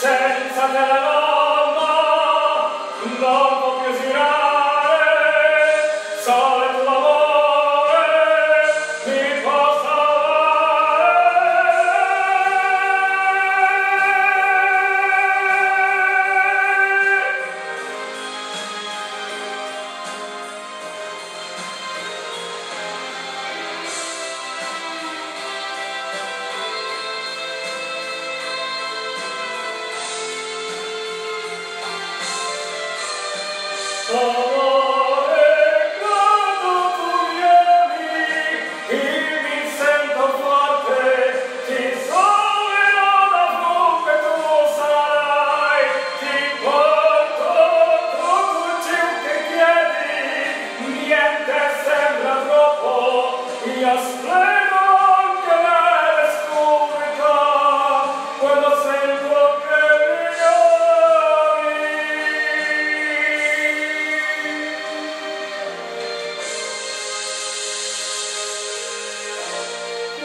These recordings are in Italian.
senza te la Oh.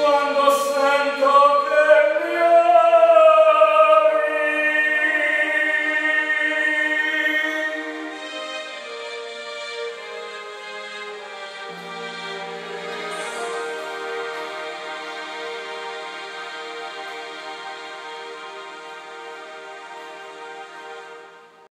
Quando sento